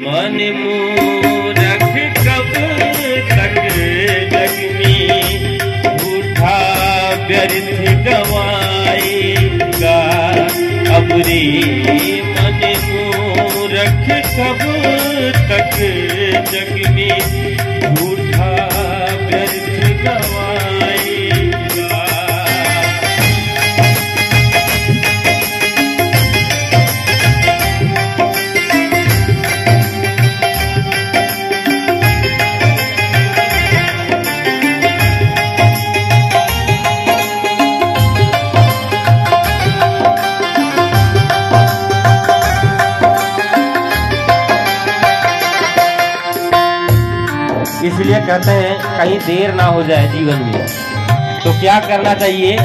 मन मूरख कब तक जग में झूठा व्यर्थ गवाएगा। अबरी मन मूरख कब तक जग इसलिए कहते हैं, कहीं देर ना हो जाए जीवन में। तो क्या करना चाहिए?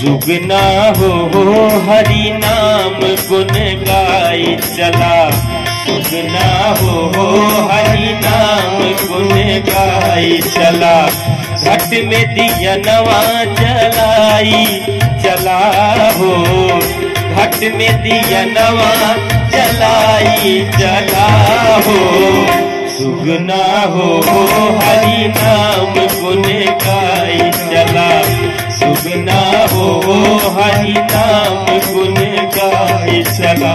सुगना हो, हरि नाम गुन गाय चला। सुगना हो हो, हरि नाम गुन गाय चला। घट में दिया नवा जलाई, चला हो। घट में दिया नवा जलाई, चला हो। सुगना हो हरि नाम गुन गाय चला। सुगना हो हरि नाम गुन गाय चला।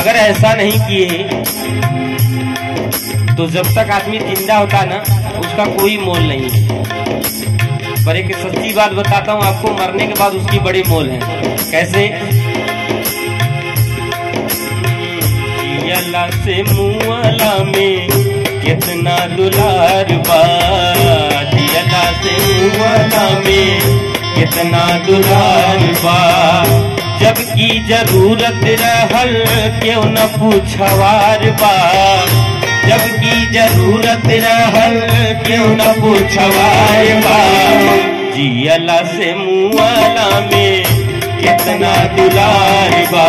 अगर ऐसा नहीं किए तो जब तक आदमी ज़िंदा होता ना, उसका कोई मोल नहीं पर एक सच्ची बात बताता हूँ, आपको मरने के बाद उसकी बड़ी मोल है। कैसे? अल्लाह से मुआला में कितना दुलार बा अल्लाह से मुआला में कितना दुलार बा जबकि ज़रूरत रहल क्यों न पूछवार बा जबकि ज़रूरत रहल क्यों न पूछवार बा जियला से मुआला में कितना दुलार बा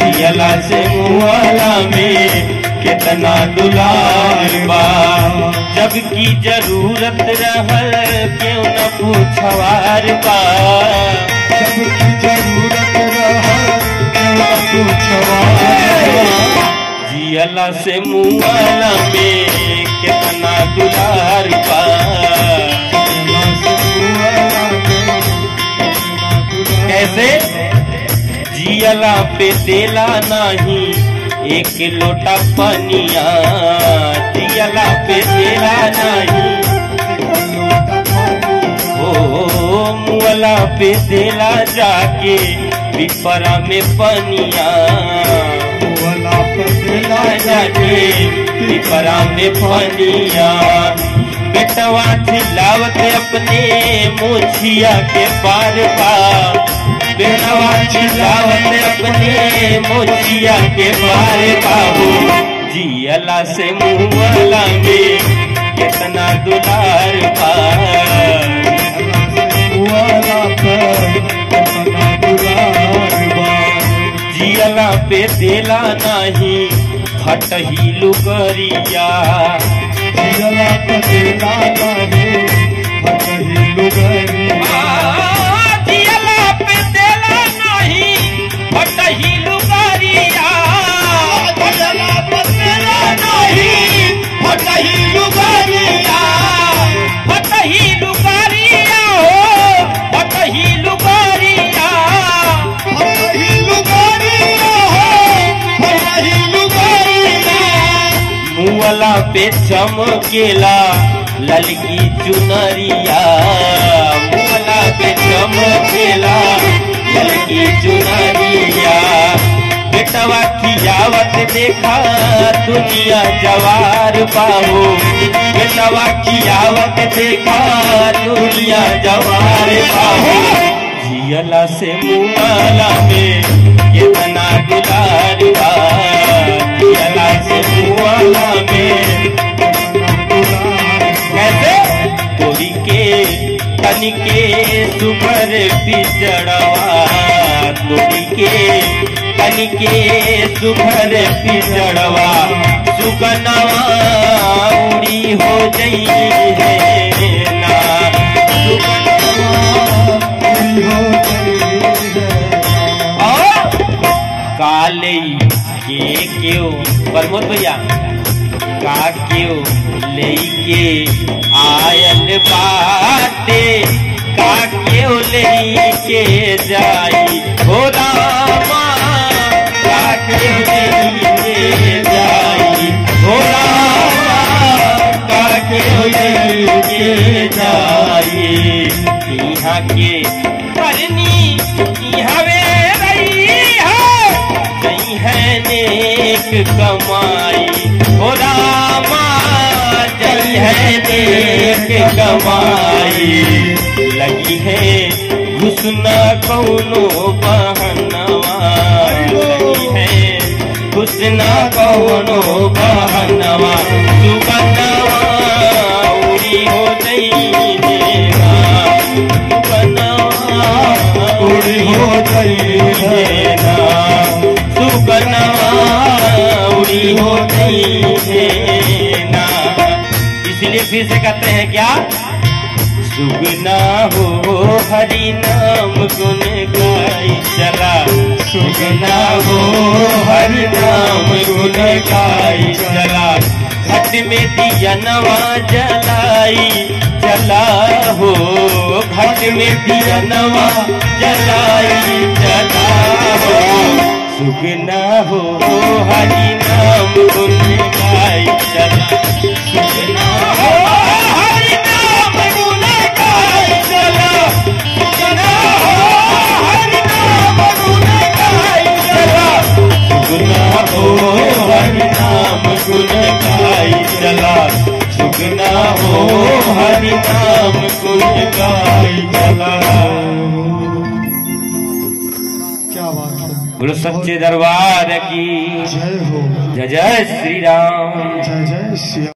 जियला से मुआला में कितना दुलार बा जबकि ज़रूरत रहल क्यों न पूछवार बा ज़रूरत रहा जियला से मुआला में कितना दुलार बा कैसे जियला पे देला नहीं, एक लोटा पनिया जियला पे देला नहीं। ओ मुअला पे देला जाके पिपरा में पनिया। पिपरा में पनिया। बेटवा खिलावत अपने मोछिया के पार पा बेटवा खिलावत अपने मोछिया के पार पाहू जियला से मुहला में कितना दुलार पा जियला पे देला नहीं फटही लुगरिया जियला पे चमकेला ललकी चुनरिया। मुअला पे चमकेला ललकी चुनरिया। बेटवा खियावत देखा, दुनिया जवार पाहो बेटवा खियावत देखा, दुनिया जवार पाहो जियला से मुआला में सुपर पिजड़वा तोरी के तन के सुपर सुगनवा उड़ी हो जई है काले के क्यों? प्रमोद भैया। का क्यों लेके आयल बाटे का लेके जाई। हो रामा का क्यों लेके जाई। हो रामा का यहाँ के करनी हवे रही कमाई। कमाई लगी है घुसना कौनो बहनवा लगी है घुसना कौनो बहनवा सुगनवा उड़ी हो गई देना सुगनवा उड़ी हो गई देना सुगनवा उड़ी हो गई देना इसलिए फिर से करते हैं क्या? सुगना हो, हरि नाम गुण गाई चला। सुगना हो, हरि नाम गुन गाई चला। घट में दिया नवा जलाई चला हो। घट में दिया नवा जलाई चला हो। सुगना हो, हरि नाम गुन गाई चला। सुगना हो हरि नाम गुण गाई चला सुगना हो हरि नाम गुण गाई चला बोलो सच्चे दरबार की। जय हो। जय जय श्री राम। जय जय श्री